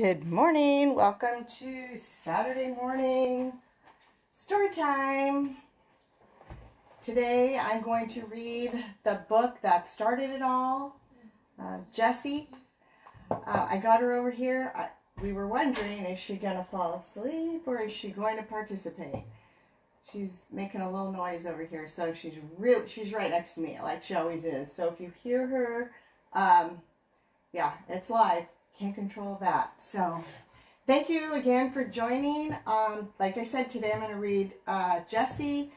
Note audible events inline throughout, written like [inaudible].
Good morning. Welcome to Saturday morning story time. Today I'm going to read the book that started it all, uh, Jessie. Uh, I got her over here. I, we were wondering, is she going to fall asleep or is she going to participate? She's making a little noise over here, so she's real. She's right next to me, like she always is. So if you hear her, um, yeah, it's live can't control that. So thank you again for joining. Um, like I said, today I'm going to read uh, Jessie,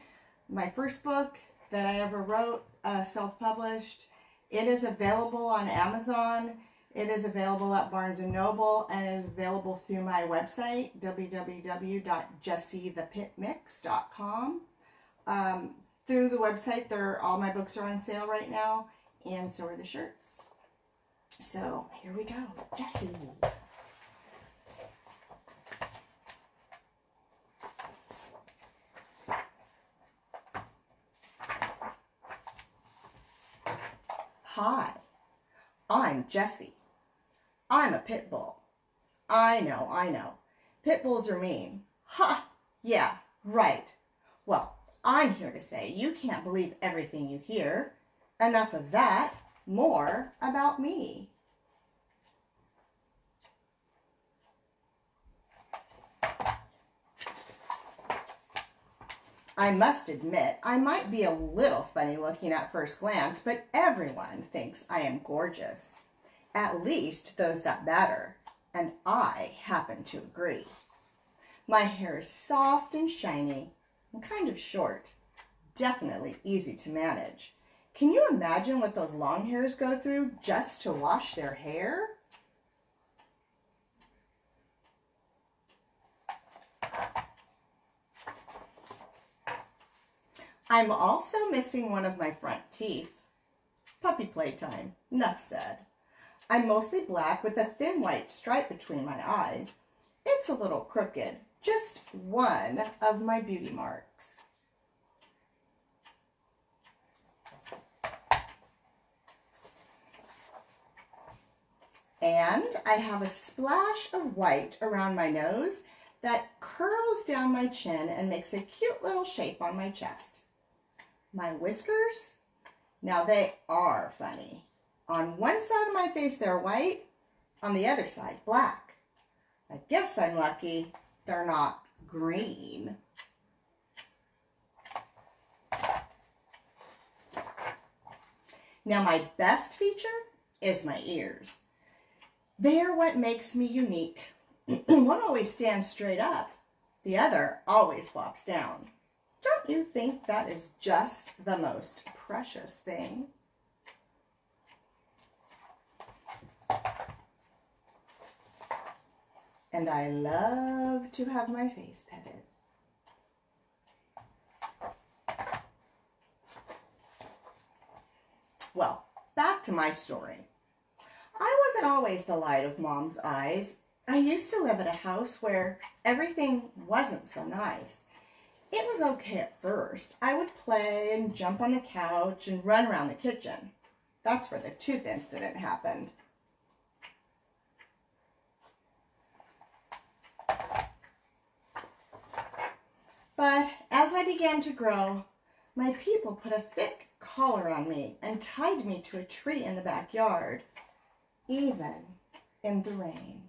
my first book that I ever wrote, uh, self-published. It is available on Amazon. It is available at Barnes & Noble and is available through my website, www.jessiethepitmix.com. Um, through the website, there all my books are on sale right now, and so are the shirts. So here we go. Jessie. Hi, I'm Jessie. I'm a pit bull. I know, I know. Pit bulls are mean. Ha! Yeah, right. Well, I'm here to say you can't believe everything you hear. Enough of that more about me. I must admit, I might be a little funny looking at first glance, but everyone thinks I am gorgeous. At least those that matter, and I happen to agree. My hair is soft and shiny and kind of short, definitely easy to manage. Can you imagine what those long hairs go through just to wash their hair? I'm also missing one of my front teeth. Puppy playtime, enough said. I'm mostly black with a thin white stripe between my eyes. It's a little crooked, just one of my beauty marks. And I have a splash of white around my nose that curls down my chin and makes a cute little shape on my chest. My whiskers, now they are funny. On one side of my face they're white, on the other side black. I guess I'm lucky they're not green. Now my best feature is my ears. They're what makes me unique. [clears throat] One always stands straight up. The other always flops down. Don't you think that is just the most precious thing? And I love to have my face petted. Well, back to my story. Wasn't always the light of mom's eyes. I used to live at a house where everything wasn't so nice. It was okay at first. I would play and jump on the couch and run around the kitchen. That's where the tooth incident happened. But as I began to grow, my people put a thick collar on me and tied me to a tree in the backyard even in the rain.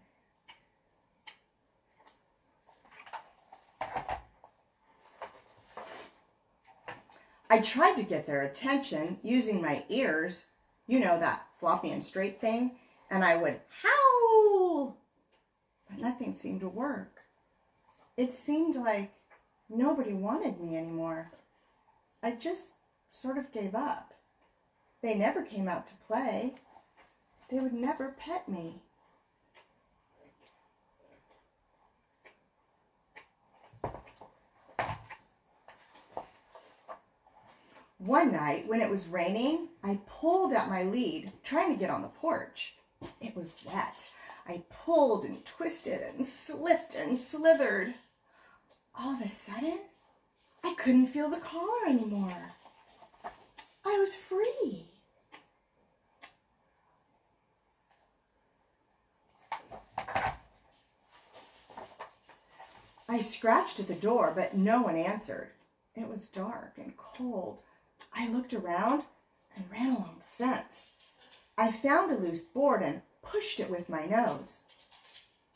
I tried to get their attention using my ears, you know, that floppy and straight thing, and I would howl, but nothing seemed to work. It seemed like nobody wanted me anymore. I just sort of gave up. They never came out to play. They would never pet me. One night, when it was raining, I pulled at my lead, trying to get on the porch. It was wet. I pulled and twisted and slipped and slithered. All of a sudden, I couldn't feel the collar anymore. I was free. I scratched at the door, but no one answered. It was dark and cold. I looked around and ran along the fence. I found a loose board and pushed it with my nose.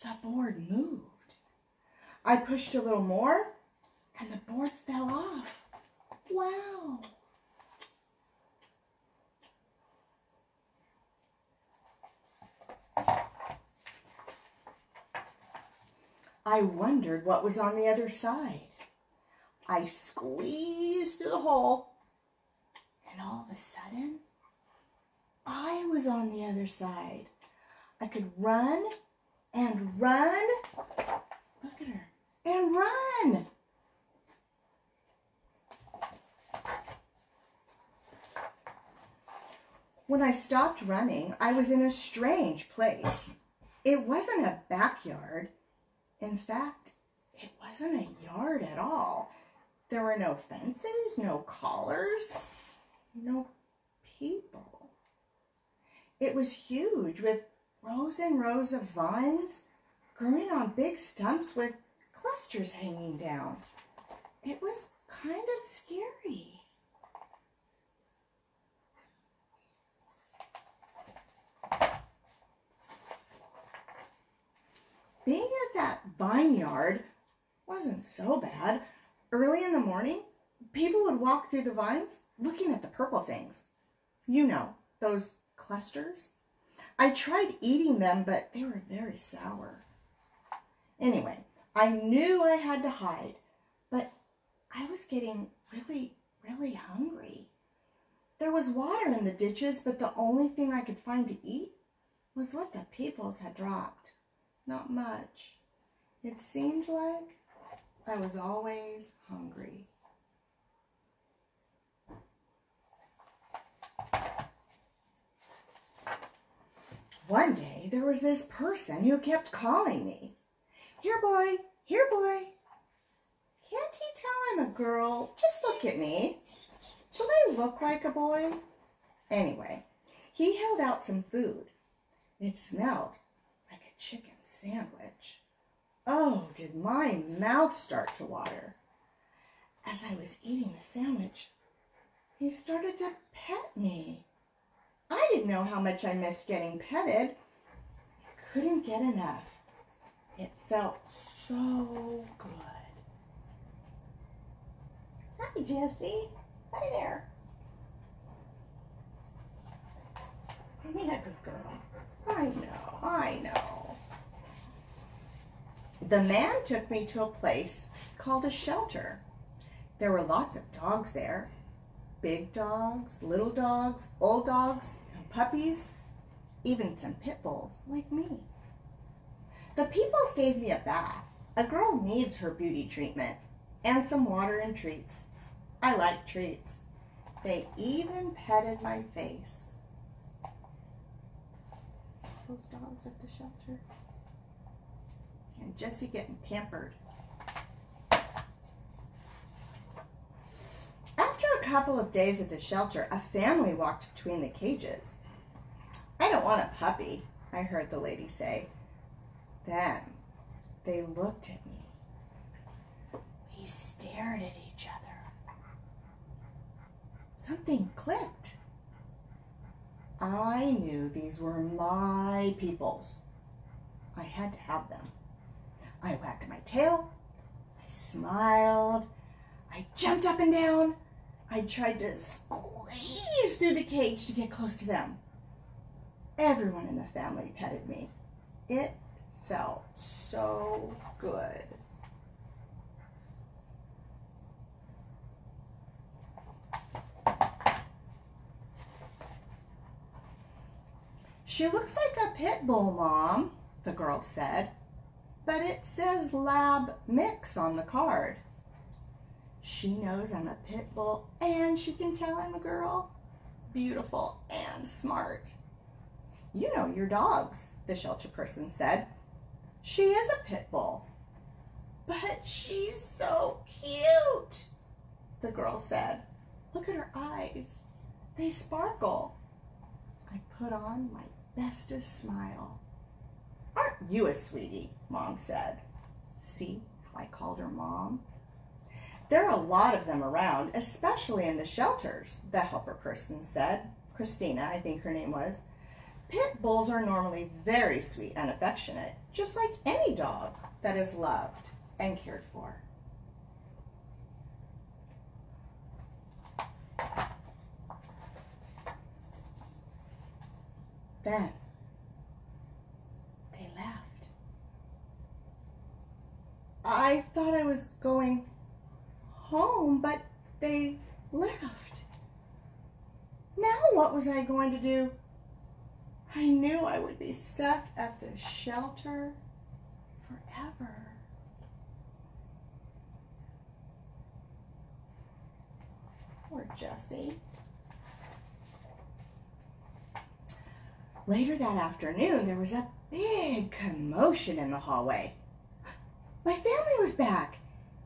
The board moved. I pushed a little more and the board fell off. Wow. I wondered what was on the other side. I squeezed through the hole, and all of a sudden, I was on the other side. I could run and run. Look at her. And run. When I stopped running, I was in a strange place. It wasn't a backyard. In fact, it wasn't a yard at all. There were no fences, no collars, no people. It was huge with rows and rows of vines growing on big stumps with clusters hanging down. It was kind of scary. being at that vineyard wasn't so bad. Early in the morning, people would walk through the vines looking at the purple things. You know, those clusters. I tried eating them, but they were very sour. Anyway, I knew I had to hide, but I was getting really, really hungry. There was water in the ditches, but the only thing I could find to eat was what the peoples had dropped. Not much. It seemed like I was always hungry. One day there was this person who kept calling me. Here, boy, here, boy. Can't he tell I'm a girl? Just look at me. Do I look like a boy? Anyway, he held out some food. It smelled like a chicken sandwich. Oh, did my mouth start to water. As I was eating the sandwich, he started to pet me. I didn't know how much I missed getting petted. I couldn't get enough. It felt so good. Hi, Jessie. Hi there. Be a good girl. I know, I know. The man took me to a place called a shelter. There were lots of dogs there. Big dogs, little dogs, old dogs, puppies, even some pit bulls like me. The peoples gave me a bath. A girl needs her beauty treatment and some water and treats. I like treats. They even petted my face. Those dogs at the shelter and Jessie getting pampered. After a couple of days at the shelter, a family walked between the cages. I don't want a puppy, I heard the lady say. Then they looked at me. We stared at each other. Something clicked. I knew these were my peoples. I had to have them. I wagged my tail. I smiled. I jumped up and down. I tried to squeeze through the cage to get close to them. Everyone in the family petted me. It felt so good. She looks like a pit bull, Mom, the girl said but it says lab mix on the card. She knows I'm a pit bull and she can tell I'm a girl. Beautiful and smart. You know your dogs, the shelter person said. She is a pit bull. But she's so cute, the girl said. Look at her eyes. They sparkle. I put on my bestest smile. Aren't you a sweetie? Mom said. See I called her mom. There are a lot of them around, especially in the shelters, the helper person said. Christina, I think her name was. Pit bulls are normally very sweet and affectionate, just like any dog that is loved and cared for. Then they left. I thought I was going home, but they left. Now what was I going to do? I knew I would be stuck at the shelter forever. Poor Jessie. Later that afternoon, there was a big commotion in the hallway. My family was back,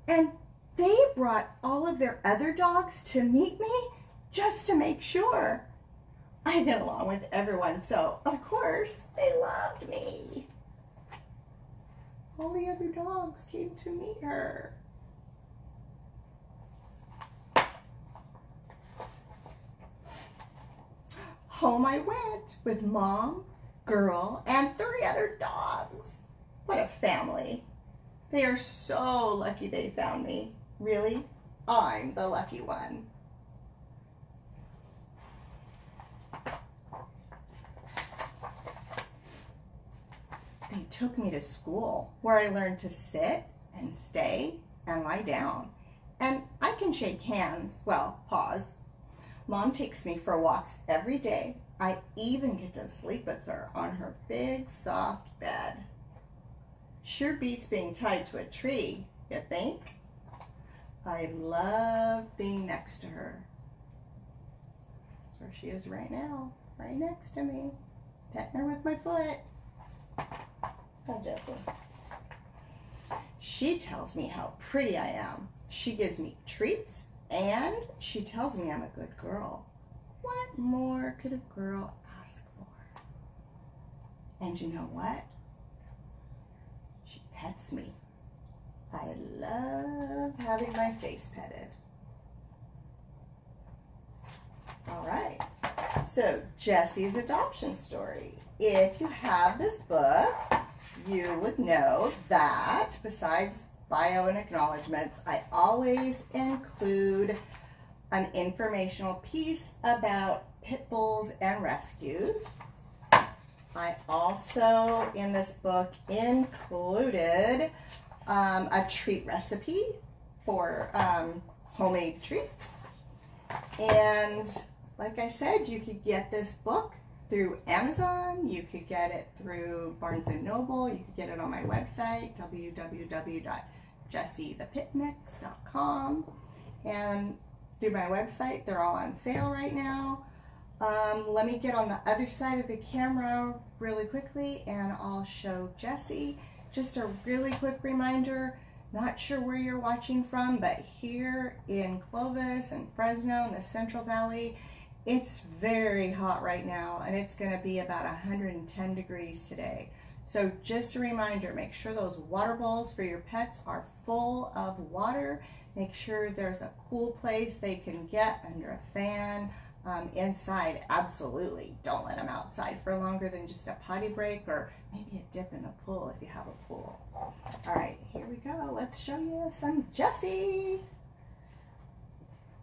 and they brought all of their other dogs to meet me just to make sure. I get along with everyone, so of course they loved me. All the other dogs came to meet her. Home I went with mom, girl, and three other dogs. What a family. They are so lucky they found me. Really, I'm the lucky one. They took me to school where I learned to sit and stay and lie down. And I can shake hands, well, pause. Mom takes me for walks every day. I even get to sleep with her on her big, soft bed. Sure beats being tied to a tree, you think? I love being next to her. That's where she is right now, right next to me, petting her with my foot. Oh, Jessie. She tells me how pretty I am. She gives me treats and she tells me I'm a good girl. What more could a girl ask for? And you know what? Pets me. I love having my face petted. All right. So, Jessie's adoption story. If you have this book, you would know that besides bio and acknowledgments, I always include an informational piece about pit bulls and rescues. I also, in this book, included um, a treat recipe for um, homemade treats. And like I said, you could get this book through Amazon. You could get it through Barnes & Noble. You could get it on my website, www.jessiethepitmix.com. And through my website, they're all on sale right now. Um, let me get on the other side of the camera really quickly and I'll show Jessie. Just a really quick reminder, not sure where you're watching from, but here in Clovis and Fresno in the Central Valley, it's very hot right now and it's gonna be about 110 degrees today. So just a reminder, make sure those water bowls for your pets are full of water. Make sure there's a cool place they can get under a fan, um, inside, absolutely. Don't let them outside for longer than just a potty break or maybe a dip in the pool if you have a pool. All right, here we go. Let's show you some Jessie.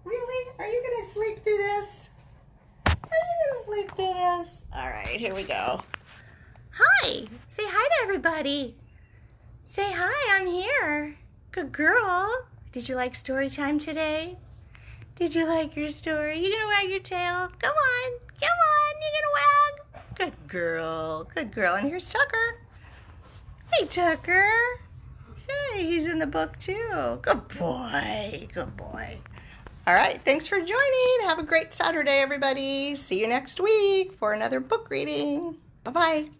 Really? Are you going to sleep through this? Are you going to sleep through this? All right, here we go. Hi. Say hi to everybody. Say hi, I'm here. Good girl. Did you like story time today? Did you like your story? You gonna wag your tail? Come on, come on, you gonna wag? Good girl, good girl. And here's Tucker. Hey, Tucker. Hey, he's in the book too. Good boy, good boy. All right, thanks for joining. Have a great Saturday, everybody. See you next week for another book reading. Bye-bye.